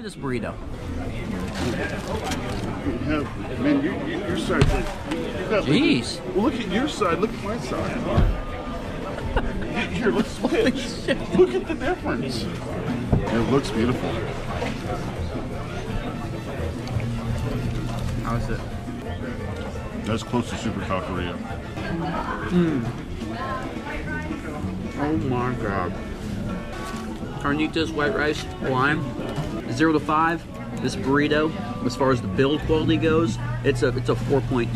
at this burrito. Yeah, man, you, you, your side's like. You Jeez. Well, look at your side. Look at my side. Here, let's switch. Look at the difference. It looks beautiful. How is it? That's close to Super Taqueria. Hmm. Oh my god. Carnitas white rice, lime, zero to five. This burrito, as far as the build quality goes, it's a it's a 4.2.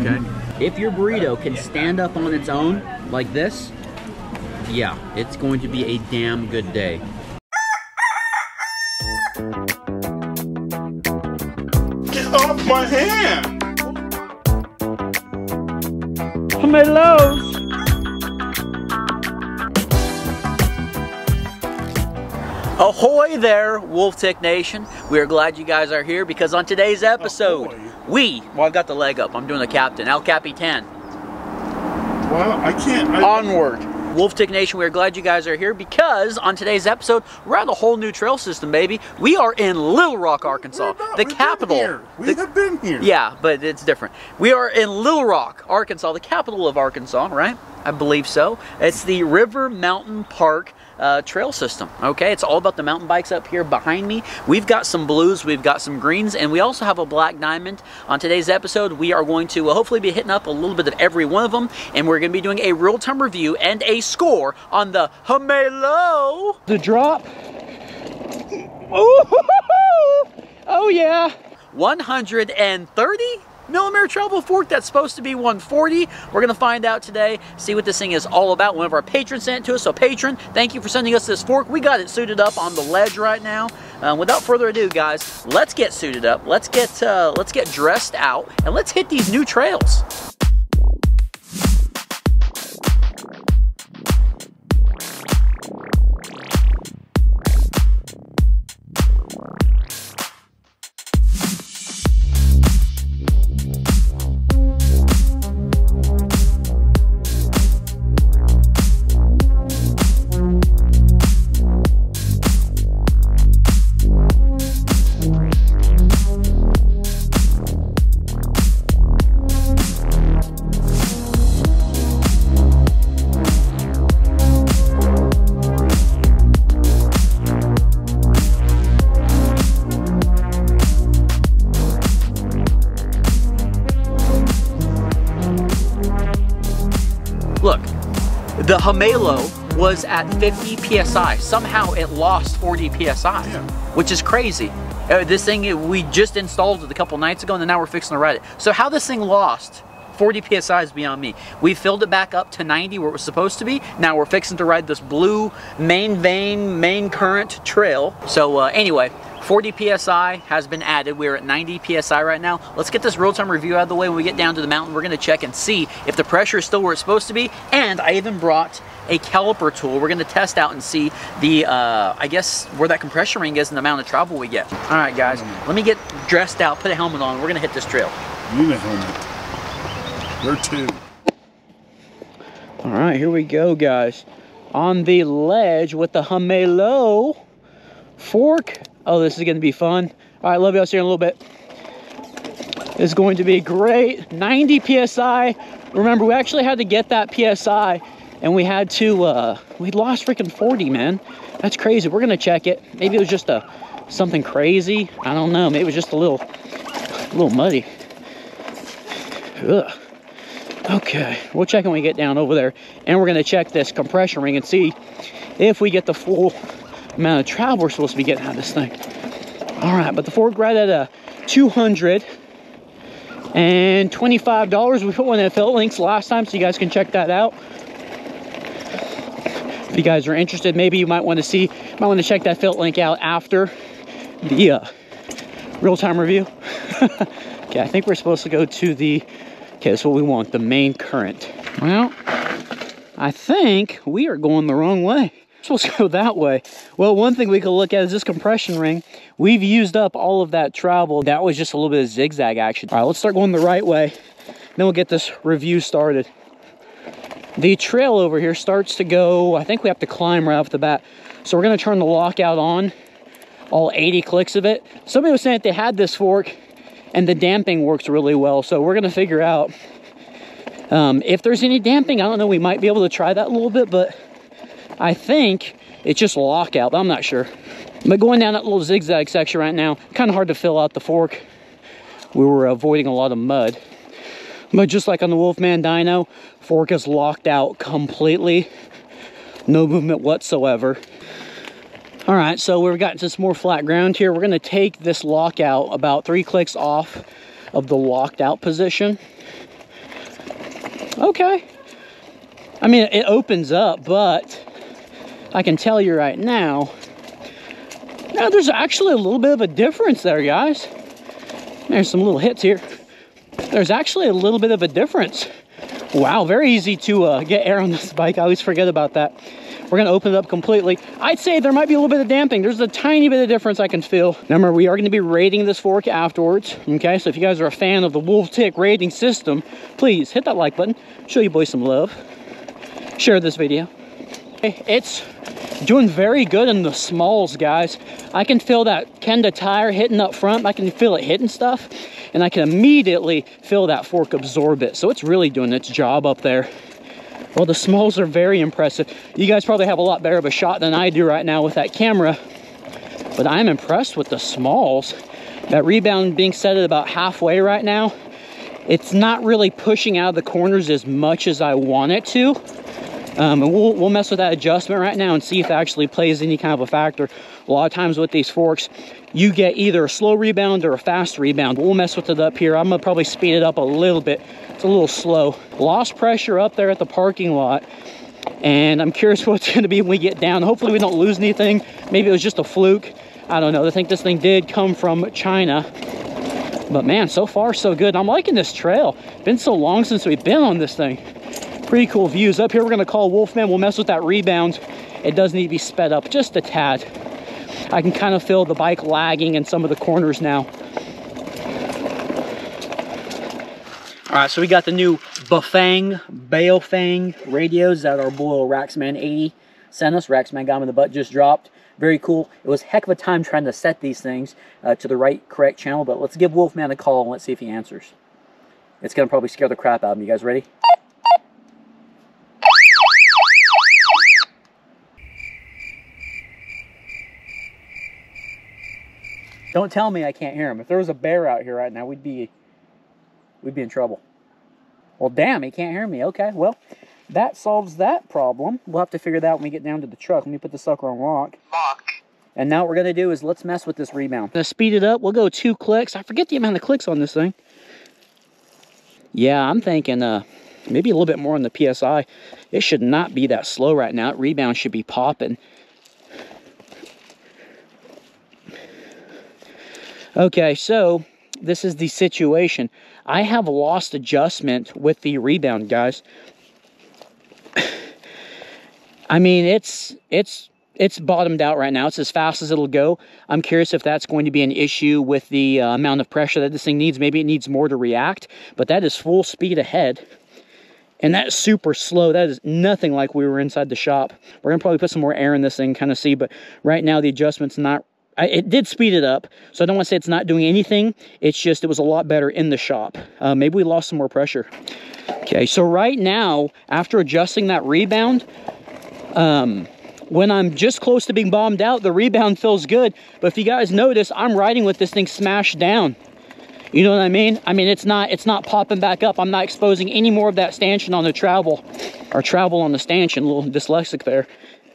Okay. If your burrito can stand up on its own like this, yeah, it's going to be a damn good day. Get off my hand! Tomatoes. Ahoy there, Wolftick Nation. We are glad you guys are here because on today's oh, episode, Ahoy. we, well, I've got the leg up. I'm doing the captain, El Capitan. Well, I can't. I, Onward. Wolftick Nation, we are glad you guys are here because on today's episode, we're at a whole new trail system, baby. We are in Little Rock, Arkansas, We're not- the we've been capital. here. We the- have been here. yeah, but it's different. We are in Little Rock, Arkansas, the capital of Arkansas, right? I believe so. It's the River Mountain Park uh, trail system. Okay, it's all about the mountain bikes up here behind me. We've got some blues, we've got some greens, and we also have a black diamond. On today's episode, we are going to uh, hopefully be hitting up a little bit of every one of them, and we're going to be doing a real-time review and a score on the Himalo. The drop. Ooh, oh yeah. 130 millimeter travel fork that's supposed to be 140 we're gonna find out today see what this thing is all about. One of our patrons sent it to us. So patron thank you for sending us this fork. We got it suited up on the ledge right now. Um, without further ado guys let's get suited up. Let's get uh, let's get dressed out and let's hit these new trails the Himalo was at 50 psi. Somehow it lost 40 psi, Yeah. which is crazy. Uh, this thing, we just installed it a couple nights ago and then now we're fixing to ride it. So how this thing lost 40 psi is beyond me. We filled it back up to 90 where it was supposed to be. Now we're fixing to ride this blue main vein, main current trail. So uh, anyway, 40 psi has been added. We're at 90 psi right now. Let's get this real-time review out of the way. When we get down to the mountain, we're going to check and see if the pressure is still where it's supposed to be. And I even brought a caliper tool. We're going to test out and see the, uh, I guess, where that compression ring is and the amount of travel we get. All right, guys, let me get dressed out, put a helmet on. We're going to hit this trail. You need a helmet. There are two. All right, here we go, guys. On the ledge with the Himalo fork. Oh, this is going to be fun. All right, love you. I'll see you in a little bit. It's going to be great. 90 psi. Remember, we actually had to get that psi, and we had to. Uh, we lost freaking 40, man. That's crazy. We're gonna check it. Maybe it was just a something crazy. I don't know. Maybe it was just a little, a little muddy. Ugh. Okay, we'll check when we get down over there, and we're gonna check this compression ring and see if we get the full amount of travel we're supposed to be getting out of this thing. All right, but the Ford right at a 200 and $25. We put one in Phil links last time, so you guys can check that out. If you guys are interested, maybe you might want to see, might want to check that Phil link out after the uh, real-time review. okay, I think we're supposed to go to the, okay, that's what we want, the main current. Well, I think we are going the wrong way. Supposed to go that way. Well, one thing we could look at is this compression ring. We've used up all of that travel. That was just a little bit of zigzag action. All right, let's start going the right way. Then we'll get this review started. The trail over here starts to go, I think we have to climb right off the bat. So we're gonna turn the lockout on all 80 clicks of it. Somebody was saying that they had this fork and the damping works really well. So we're gonna figure out um, if there's any damping. I don't know, we might be able to try that a little bit, but I think it's just lockout, I'm not sure. But going down that little zigzag section right now, kind of hard to fill out the fork. We were avoiding a lot of mud. But just like on the Wolfman Dino, fork is locked out completely. No movement whatsoever. All right, so we've got some more flat ground here. We're gonna take this lockout about three clicks off of the locked out position. Okay. I mean, it opens up, but I can tell you right now, now there's actually a little bit of a difference there, guys. There's some little hits here. There's actually a little bit of a difference. Wow, very easy to uh, get air on this bike. I always forget about that. We're gonna open it up completely. I'd say there might be a little bit of damping. There's a tiny bit of difference I can feel. Remember, we are gonna be rating this fork afterwards, okay? So if you guys are a fan of the Wolftick rating system, please hit that like button, show you boys some love, share this video. It's doing very good in the smalls, guys. I can feel that Kenda tire hitting up front. I can feel it hitting stuff, and I can immediately feel that fork absorb it. So it's really doing its job up there. Well, the smalls are very impressive. You guys probably have a lot better of a shot than I do right now with that camera, but I'm impressed with the smalls. That rebound being set at about halfway right now, it's not really pushing out of the corners as much as I want it to. Um, and we'll, we'll mess with that adjustment right now and see if it actually plays any kind of a factor. A lot of times with these forks, you get either a slow rebound or a fast rebound. We'll mess with it up here. I'm gonna probably speed it up a little bit. It's a little slow. Lost pressure up there at the parking lot. And I'm curious what's gonna be when we get down. Hopefully we don't lose anything. Maybe it was just a fluke. I don't know. I think this thing did come from China. But man, so far so good. I'm liking this trail. Been so long since we've been on this thing. Pretty cool views. Up here, we're gonna call Wolfman. We'll mess with that rebound. It does need to be sped up just a tad. I can kind of feel the bike lagging in some of the corners now. All right, so we got the new Bafang Baofeng radios that our boy Raxman 80 sent us. Raxman got them in the butt, just dropped. Very cool. It was heck of a time trying to set these things uh, to the right, correct channel, but let's give Wolfman a call and let's see if he answers. It's gonna probably scare the crap out of him. You guys ready? Don't tell me I can't hear him. If there was a bear out here right now, we'd be we'd be in trouble. Well, damn, he can't hear me. Okay, well, that solves that problem. We'll have to figure that out when we get down to the truck. Let me put the sucker on lock. Lock. And now what we're gonna do is let's mess with this rebound. Gonna speed it up. We'll go two clicks. I forget the amount of clicks on this thing. Yeah, I'm thinking uh maybe a little bit more on the PSI. It should not be that slow right now. rebound should be popping. Okay, so this is the situation. I have lost adjustment with the rebound, guys. I mean, it's it's it's bottomed out right now. It's as fast as it'll go. I'm curious if that's going to be an issue with the uh, amount of pressure that this thing needs. Maybe it needs more to react, but that is full speed ahead. And that's super slow. That is nothing like we were inside the shop. We're gonna probably put some more air in this thing, kind of see, but right now the adjustment's not I, it did speed it up, so I don't want to say it's not doing anything. It's just it was a lot better in the shop. Uh, maybe we lost some more pressure. Okay, so right now, after adjusting that rebound, um, when I'm just close to being bombed out, the rebound feels good. But if you guys notice, I'm riding with this thing smashed down. You know what I mean? I mean, it's not it's not popping back up. I'm not exposing any more of that stanchion on the travel, or travel on the stanchion, a little dyslexic there.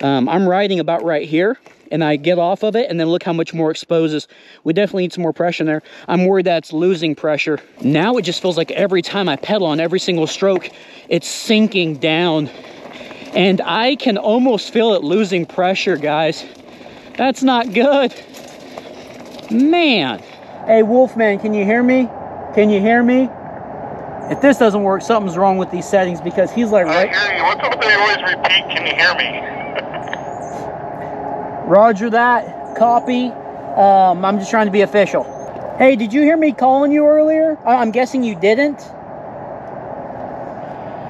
Um, I'm riding about right here and I get off of it and then look how much more exposes. We definitely need some more pressure in there. I'm worried that it's losing pressure. Now it just feels like every time I pedal on every single stroke, it's sinking down. And I can almost feel it losing pressure, guys. That's not good. Man. Hey, Wolfman, can you hear me? Can you hear me? If this doesn't work, something's wrong with these settings because he's like right. I hear you. What's up with the always repeat? Can you hear me? Roger that. Copy. Um, I'm just trying to be official. Hey, did you hear me calling you earlier? I'm guessing you didn't.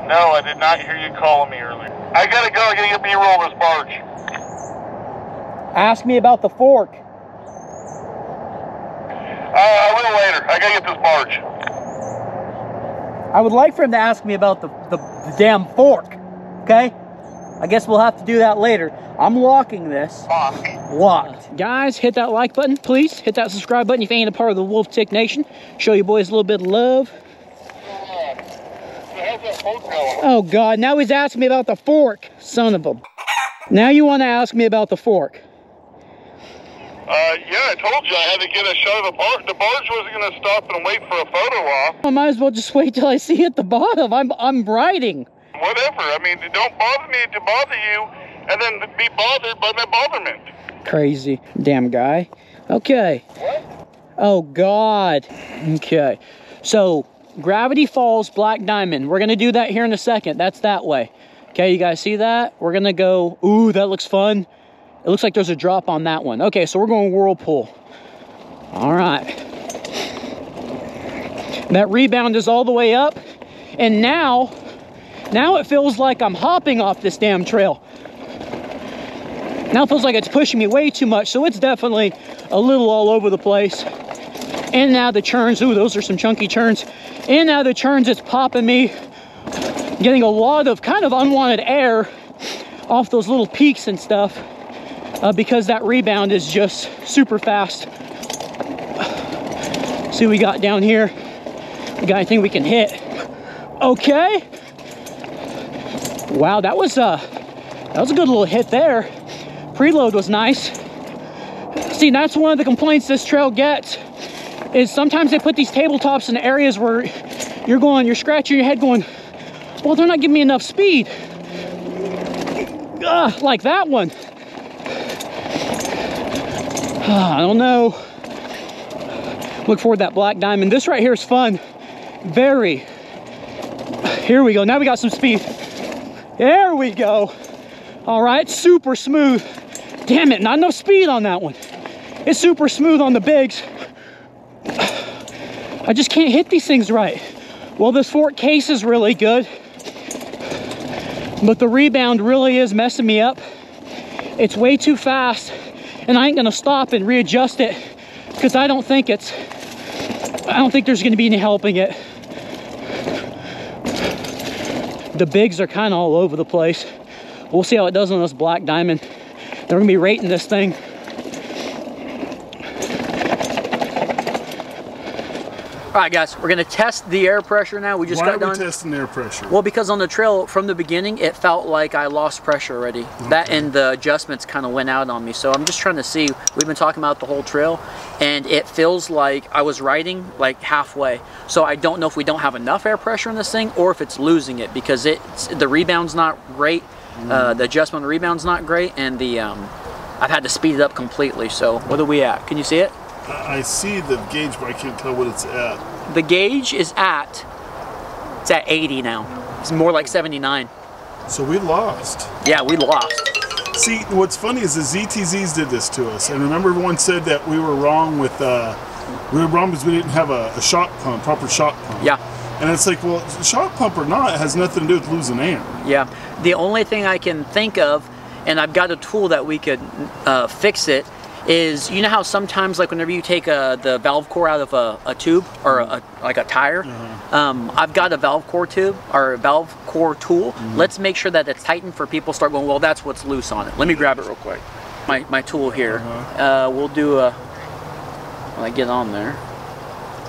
No, I did not hear you calling me earlier. I gotta go. I gotta get me a roll this barge. Ask me about the fork. Uh, I will later. I gotta get this barge. I would like for him to ask me about the, the, the damn fork. Okay? I guess we'll have to do that later. I'm locking this. Lock. Locked. Guys, hit that like button, please. Hit that subscribe button if you ain't a part of the Wolftick Nation. Show you boys a little bit of love. How's that boat going? Oh God, now he's asking me about the fork. Son of a... Now you want to ask me about the fork. Uh, yeah, I told you I had to get a shot of the barge. The barge wasn't gonna stop and wait for a photo op. I might as well just wait till I see it at the bottom. I'm, I'm riding. Whatever. I mean, don't bother me to bother you, and then be bothered by my botherment. Crazy. Damn guy. Okay. What? Oh God. Okay. So Gravity Falls Black Diamond. We're gonna do that here in a second. That's that way. Okay, you guys see that? We're gonna go, ooh, that looks fun. It looks like there's a drop on that one. Okay, so we're going Whirlpool. All right. That rebound is all the way up. And now, now it feels like I'm hopping off this damn trail. Now it feels like it's pushing me way too much, so it's definitely a little all over the place. And now the churns, ooh, those are some chunky churns. And now the churns, it's popping me, getting a lot of kind of unwanted air off those little peaks and stuff uh, because that rebound is just super fast. See we got down here. We got anything we can hit. Okay. Wow, that was uh that was a good little hit there. Preload was nice. See, that's one of the complaints this trail gets is sometimes they put these tabletops in areas where you're going, you're scratching your head going, well, they're not giving me enough speed. Ugh, like that one. I don't know. Look forward that black diamond. This right here is fun. Very. Here we go. Now we got some speed. There we go. All right, super smooth. Damn it, not enough speed on that one. It's super smooth on the bigs. I just can't hit these things right. Well, this fork case is really good, but the rebound really is messing me up. It's way too fast, and I ain't gonna stop and readjust it because I don't think it's, I don't think there's gonna be any helping it. The bigs are kind of all over the place. We'll see how it does on this black diamond. Then we're gonna be rating this thing. All right, guys, we're gonna test the air pressure now. We just Why got are we done. testing air pressure? well, because on the trail from the beginning, it felt like I lost pressure already. That and the adjustments kind of went out on me. So I'm just trying to see. We've been talking about the whole trail, and it feels like I was riding like halfway. So I don't know if we don't have enough air pressure in this thing or if it's losing it because it's the rebound's not great. Uh, the adjustment on the rebound's not great, and the um, I've had to speed it up completely. So what are we at? Can you see it? I see the gauge, but I can't tell what it's at. The gauge is at it's at 80 now. It's more like 79. So we lost. Yeah, we lost. See, what's funny is the ZTZs did this to us, and remember everyone said that we were wrong with, uh, we were wrong because we didn't have a, a shock pump, proper shock pump. Yeah. And it's like, well, shock pump or not, it has nothing to do with losing air. Yeah. The only thing I can think of, and I've got a tool that we could uh, fix it, is you know how sometimes like whenever you take uh, the valve core out of a, a tube or a, like a tire, um, I've got a valve core tube or a valve core tool. Let's make sure that it's tightened for people start going, well, that's what's loose on it. Let me grab it real quick. My, my tool here. uh we'll do a, when I get on there.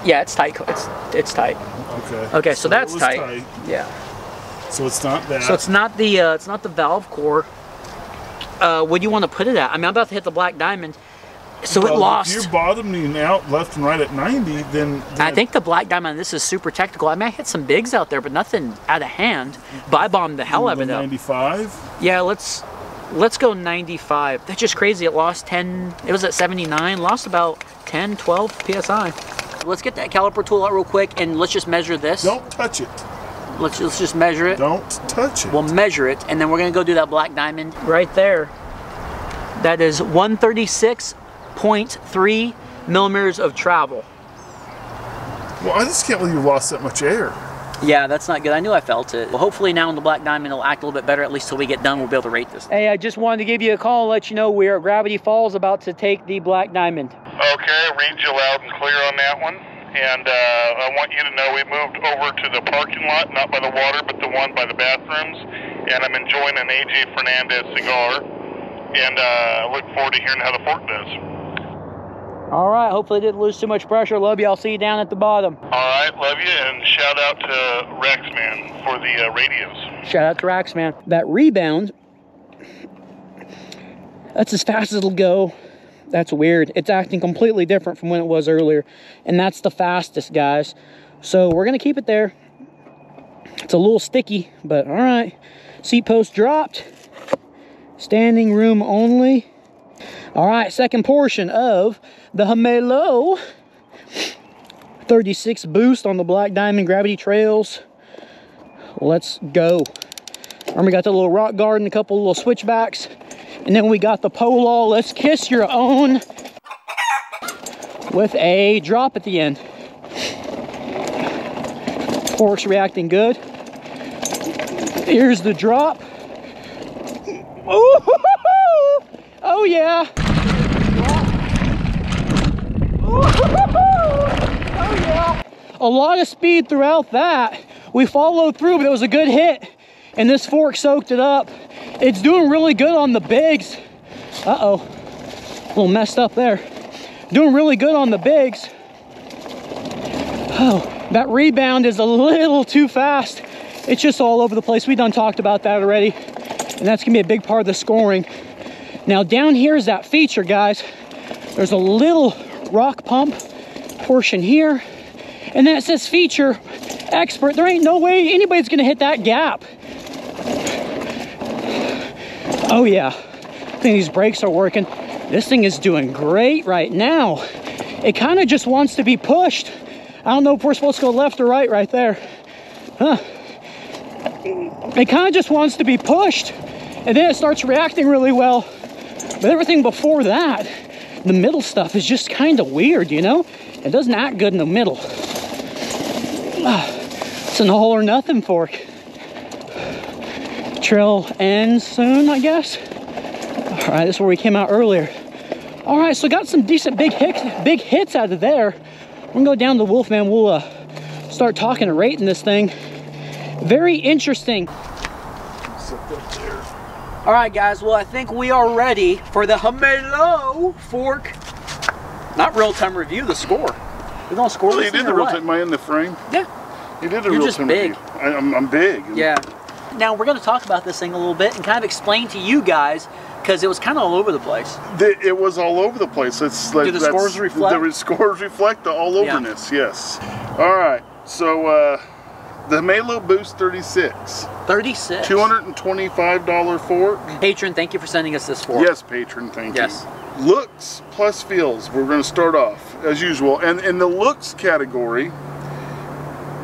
Yeah, it's tight. It's, it's tight. Okay. Okay, so, it that's was tight. Yeah. So it's not that. So it's not the uh, it's not the valve core. Uh, what do you want to put it at? I mean, I'm about to hit the black diamond, so Well, it lost. If you're bottoming out left and right at 90, then. I think the black diamond. This is super technical. I mean, I hit some bigs out there, but nothing out of hand. But I bombed the hell out of it 95. Yeah, let's let's go 95. That's just crazy. It lost 10. It was at 79. Lost about 10, 12 psi. Let's get that caliper tool out real quick and let's just measure this. Don't touch it. Let's let's just measure it. Don't touch it. We'll measure it, and then we're gonna go do that black diamond right there. That is 136.3 millimeters of travel. well, I just can't believe you lost that much air. Yeah, that's not good. I knew I felt it. Well, hopefully now in the black diamond it'll act a little bit better. At least till we get done, we'll be able to rate this. Hey, I just wanted to give you a call and let you know we are at Gravity Falls about to take the black diamond. Okay, read you loud and clear on that one. And uh, I want you to know we moved over to the parking lot, not by the water, but the one by the bathrooms. And I'm enjoying an AJ Fernandez cigar. And uh, look forward to hearing how the fork does. All right, hopefully didn't lose too much pressure. Love you. I'll see you down at the bottom. All right, love you, and shout out to Rexman for the uh, radios. Shout out to Rax, man. That rebound, that's as fast as it'll go. That's weird. It's acting completely different from when it was earlier. And that's the fastest, guys. So we're going to keep it there. It's a little sticky, but all right. Seat post dropped. Standing room only. All right, second portion of the Himalo 36 boost on the Black Diamond Gravity Trails. Let's go. And we got the little rock garden, a couple little switchbacks. And then we got the Polo, let's kiss your own with a drop at the end. Fork's reacting good. Here's the drop. Ooh, oh yeah. Oh yeah. A lot of speed throughout that. We followed through, but it was a good hit. And this fork soaked it up. It's doing really good on the bigs. Uh-oh, a little messed up there. Doing really good on the bigs. Oh, that rebound is a little too fast. It's just all over the place. We done talked about that already. And that's gonna be a big part of the scoring. Now down here is that feature, guys. There's a little rock pump portion here. And that says feature expert. There ain't no way anybody's gonna hit that gap. Oh yeah, I think these brakes are working. This thing is doing great right now. It kind of just wants to be pushed. I don't know if we're supposed to go left or right right there. Huh. It kind of just wants to be pushed. And then it starts reacting really well. But everything before that, the middle stuff is just kind of weird, you know? It doesn't act good in the middle. Ah, it's an all or nothing fork. Trail ends soon, I guess. All right, this is where we came out earlier. All right, so got some decent big hits, big hits out of there. We're gonna go down to Wolfman. We'll uh, start talking and rating this thing. Very interesting. All right, guys. Well, I think we are ready for the Himalo fork. Not real-time review. The score. We're gonna score Well, you did the real what? time. Am I in the frame? Yeah. You did a You're real just time big. review. I, I'm, I'm big. Yeah. Now we're going to talk about this thing a little bit and kind of explain to you guys because it was kind of all over the place. The, it was all over the place. It's like Do the scores reflect? The scores reflect the all Yeah. overness. Yes. All right. So uh, the Malo Boost 36, 36. two hundred and twenty-five dollar fork. Patron, thank you for sending us this fork. Yes, patron. Thank Yes. you. Yes. Looks plus feels. We're going to start off as usual, and in the looks category,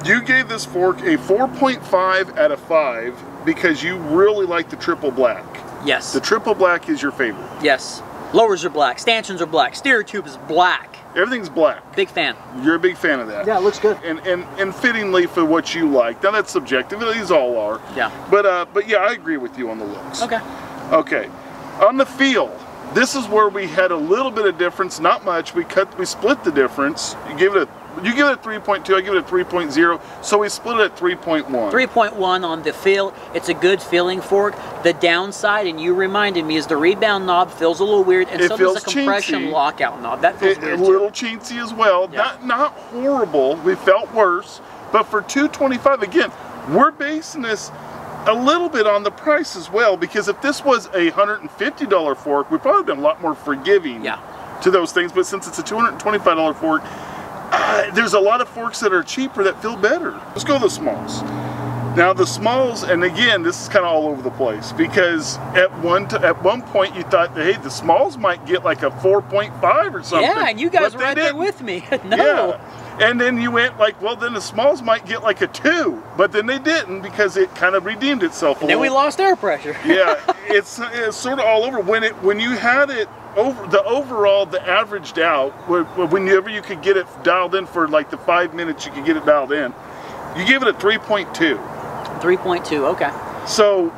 you gave this fork a 4.5 out of five because you really like the triple black. Yes. The triple black is your favorite. yes. Lowers are black. Stanchions are black. Steer tube is black. Everything's black. Big fan. You're a big fan of that. Yeah, it looks good. And, and and fittingly for what you like. Now that's subjective. These all are. Yeah. But uh, but yeah, I agree with you on the looks. Okay. Okay. On the feel, this is where we had a little bit of difference. Not much. We cut. We split the difference. You give it a. You give it a 3.2. I give it a 3.0. So we split it at 3.1. 3.1 on the feel. It's a good feeling fork. The downside, and you reminded me, is the rebound knob feels a little weird, and It so feels does the compression chintzy. lockout knob. That feels It- weird a too. little chintzy as well. Yeah. Not not horrible. We felt worse, but for 225 again, we're basing this a little bit on the price as well because if this was a $150 fork, we'd probably been a lot more forgiving Yeah. to those things. But since it's a $225 fork, uh, there's a lot of forks that are cheaper that feel better. Let's go to the smalls. Now the smalls, and again, this is kind of all over the place because at one at one point you thought, hey, the smalls might get like a 4.5 or something. Yeah, and you guys were right there with me. no. Yeah. And then you went like, well, then the smalls might get like a two, but then they didn't because it kind of redeemed itself. A Then we lost air pressure. yeah, it's it's sort of all over. When it when you had it over the overall the averaged out, whenever you could get it dialed in for like the five minutes, you could get it dialed in. You give it a 3.2. 3.2. Okay. So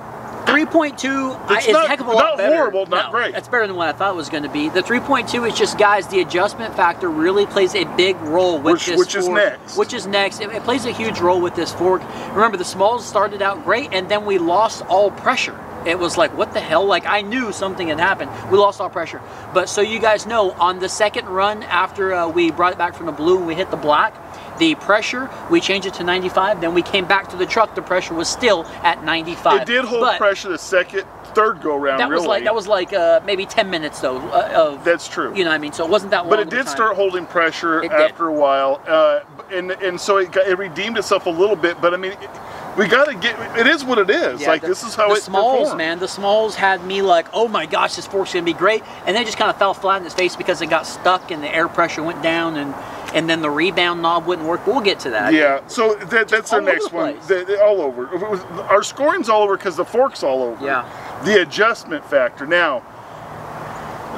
3.2 It's is not- heck of a lot not better. horrible, not No, great. That's better than what I thought it was going to be. The 3.2 is just, guys, the adjustment factor really plays a big role with Which- this which is next. Which is next. It, it plays a huge role with this fork. Remember, the smalls started out great, and then we lost all pressure. It was like, what the hell? Like, I knew something had happened. We lost all pressure. But so you guys know, on the second run after uh, we brought it back from the blue and we hit the black, the pressure, we changed it to 95. Then we came back to the truck. The pressure was still at 95. It did hold But pressure the second, third go round. That was like that was like uh, maybe 10 minutes though uh, of That's true. you know what I mean. So it wasn't that long. But it did start holding pressure It did. after a while, uh, and and so it, got, it redeemed itself a little bit. But I mean, it, we got to get. It is what it is. Yeah, like the- this is how the it smalls, performed. man. The smalls had me like, oh my gosh, this fork's gonna be great, and then just kind of fell flat in his face because it got stuck and the air pressure went down, and and then the rebound knob wouldn't work. We'll get to that. Yeah, so that, that's our next one. The- the- all over. Was- Our scoring's all over because the fork's all over. Yeah. The adjustment factor. Now,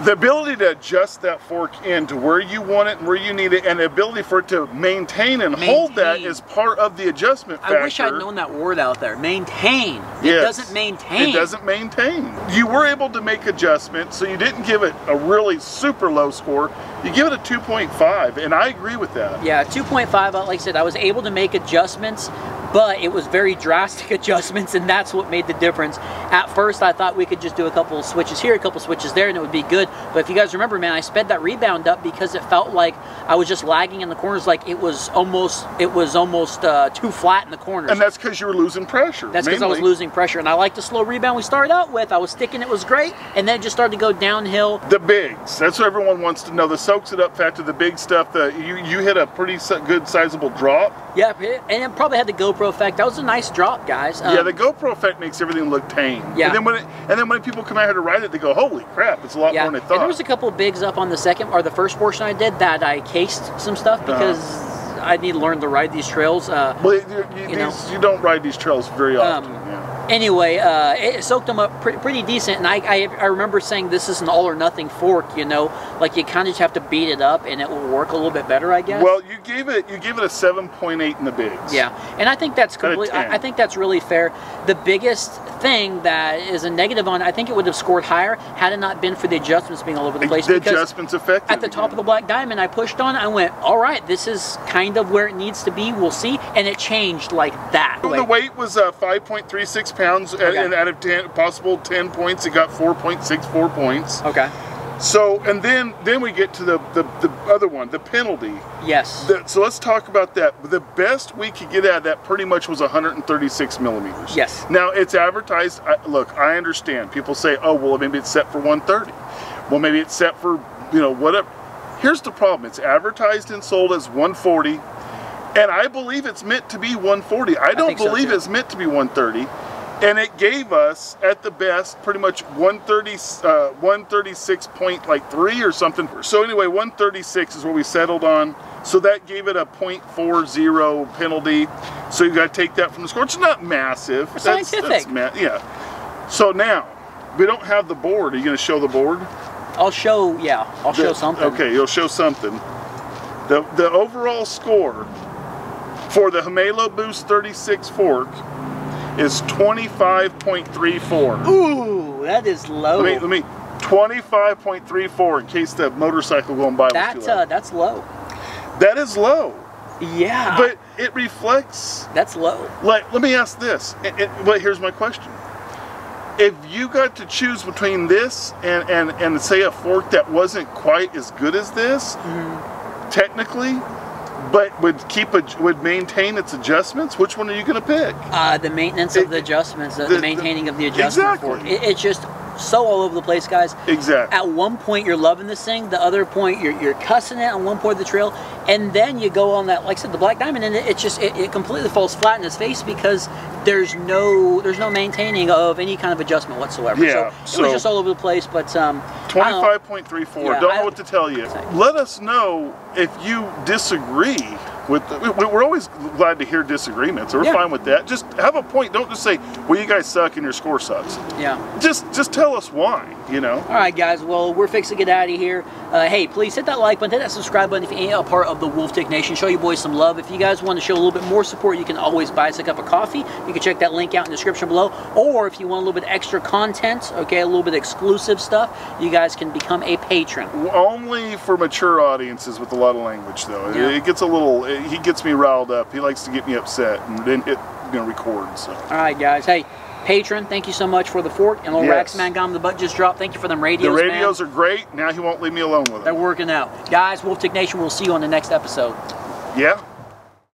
the ability to adjust that fork in to where you want it and where you need it, and the ability for it to maintain and hold that is part of the adjustment factor. I wish I'd known that word out there. Maintain. It Yes. doesn't maintain. It doesn't maintain. You were able to make adjustments, so you didn't give it a really super low score. You give it a 2.5, and I agree with that. Yeah, 2.5. uh, Like I said, I was able to make adjustments, but it was very drastic adjustments, and that's what made the difference. At first, I thought we could just do a couple of switches here, a couple of switches there, and it would be good. But if you guys remember, man, I sped that rebound up because it felt like I was just lagging in the corners, like it was almost it was almost uh, too flat in the corners. And that's because you were losing pressure. That's because I was losing pressure, and I like the slow rebound we started out with. I was sticking, it was great, and then it just started to go downhill. The bigs. That's what everyone wants to know. The soaks it up factor, the big stuff. The you you hit a pretty good sizable drop. Yeah, and it probably had the GoPro effect. That was a nice drop, guys. yeah, Um, the GoPro effect makes everything look tame. Yeah. And then when it, and then when people come out here to ride it, they go, "Holy crap! It's a lot Yeah, more than I thought." and thought." there was a couple of bigs up on the second or the first portion I did that I cased some stuff Uh-huh. because I need to learn to ride these trails. Uh, well, you, you, these, you don't ride these trails very often. Um, yeah. Anyway, uh, it soaked them up pretty, pretty decent, and I, I I remember saying this is an all or nothing fork. You know, like you kind of just have to beat it up and it will work a little bit better, I guess. Well, you gave it you gave it a seven point eight in the bigs. Yeah, and I think that's of complete. 10. I, I think that's really fair. The biggest thing that is a negative on, I think it would have scored higher had it not been for the adjustments being all over the place. The adjustments affected. at the top of the black diamond, I pushed on. I went, all right, this is kind of where it needs to be. We'll see, and it changed like that. The weight was uh, 5.36 pounds, and- Okay. and out of 10 possible 10 points, it got 4.64 points. Okay. So, and then then we get to the the, the other one, the penalty. Yes. The- so let's talk about that. The best we could get out of that pretty much was 136 millimeters. Yes. Now it's advertised. I, look, I understand. People say, "Oh, well, maybe it's set for 130." Well, maybe it's set for you know whatever. Here's the problem: it's advertised and sold as 140, and I believe it's meant to be 140. I don't so, believe too. it's meant to be 130. And it gave us, at the best, pretty much 130, uh, 136 point like three or something. So anyway, 136 is what we settled on. So that gave it a 0.40 penalty. So you got to take that from the score. It's not massive. That's- scientific. that's ma- yeah. So now we don't have the board. Are you going to show the board? I'll show. Yeah, I'll show something. Okay, you'll show something. The the overall score for the Himalo Boost 36 fork is 25.34. Ooh, that is low. Let me let me 25.34 in case the motorcycle going by was that too uh, that's low. that is low, Yeah. but it reflects. that's low. Like, let me ask this. It, it, but here's my question: If you got to choose between this and and and say a fork that wasn't quite as good as this, Mm-hmm. technically, but would keep a, would maintain its adjustments, which one are you going to pick? Uh, the maintenance It- of the adjustments, the, the- the maintaining of the adjustment Exactly. It, it's just so all over the place, guys. Exactly. At one point you're loving this thing, the other point you're, you're cussing it on one point of the trail, and then you go on that, like I said, the black diamond, and it, it just it, it completely falls flat in its face because there's no there's no maintaining of any kind of adjustment whatsoever. Yeah, so it so- was just all over the place. But um, I don't know. 25.34. Yeah, Don't I- know what to tell you. Let us know if you disagree with we're always glad to hear disagreements. We're Yeah. fine with that. Just have a point. Don't just say, "Well, you guys suck and your score sucks." Yeah. Just just tell us why. You know. All right, guys. Well, we're fixing to get out of here. Uh, hey, please hit that like button, hit that subscribe button if you ain't a part of the Wolftick Nation. Show you boys some love. If you guys want to show a little bit more support, you can always buy us a cup of coffee. You can check that link out in the description below. Or if you want a little bit extra content, okay, a little bit exclusive stuff, you guys can become a patron. Only for mature audiences with a lot of language, though. Yeah. It gets a little. It, he gets me riled up. He likes to get me upset and then hit, you know, record. So. All right, guys. Hey, patron, thank you so much for the fork and little Yes. Raxman Gum. The butt just dropped. Thank you for them radios. The radios man. are great. Now he won't leave me alone with They're working out. Guys, Wolftick Nation, we'll see you on the next episode. Yeah.